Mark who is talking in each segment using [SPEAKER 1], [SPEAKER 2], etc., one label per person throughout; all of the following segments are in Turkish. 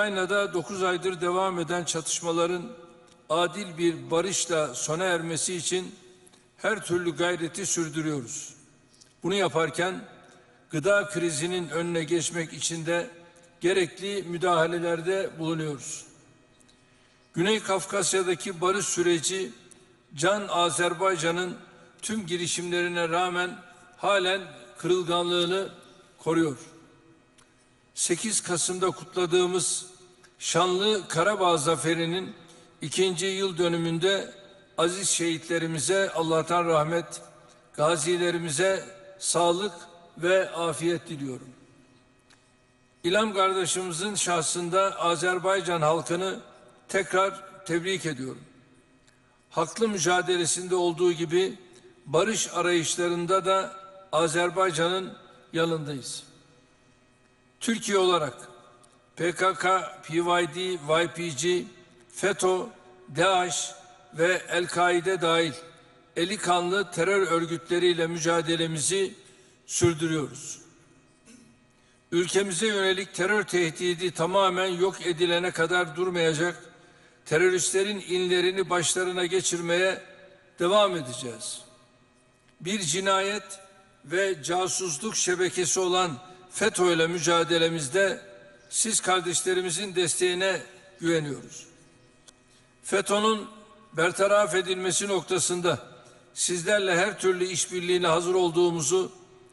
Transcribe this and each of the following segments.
[SPEAKER 1] Ukrayna'da 9 aydır devam eden çatışmaların adil bir barışla sona ermesi için her türlü gayreti sürdürüyoruz. Bunu yaparken gıda krizinin önüne geçmek için de gerekli müdahalelerde bulunuyoruz. Güney Kafkasya'daki barış süreci Can Azerbaycan'ın tüm girişimlerine rağmen halen kırılganlığını koruyor. 8 Kasım'da kutladığımız şanlı Karabağ Zaferi'nin ikinci yıl dönümünde aziz şehitlerimize Allah'tan rahmet, gazilerimize sağlık ve afiyet diliyorum. İlham kardeşimizin şahsında Azerbaycan halkını tekrar tebrik ediyorum. Haklı mücadelesinde olduğu gibi barış arayışlarında da Azerbaycan'ın yanındayız. Türkiye olarak PKK, PYD, YPG, FETÖ, DAEŞ ve El-Kaide dahil eli kanlı terör örgütleriyle mücadelemizi sürdürüyoruz. Ülkemize yönelik terör tehdidi tamamen yok edilene kadar durmayacak, teröristlerin inlerini başlarına geçirmeye devam edeceğiz. Bir cinayet ve casusluk şebekesi olan FETÖ ile mücadelemizde siz kardeşlerimizin desteğine güveniyoruz. FETÖ'nün bertaraf edilmesi noktasında sizlerle her türlü işbirliğine hazır olduğumuzu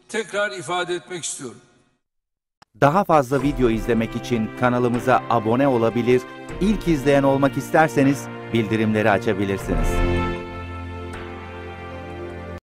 [SPEAKER 1] tekrar ifade etmek istiyorum.
[SPEAKER 2] Daha fazla video izlemek için kanalımıza abone olabilir, ilk izleyen olmak isterseniz bildirimleri açabilirsiniz.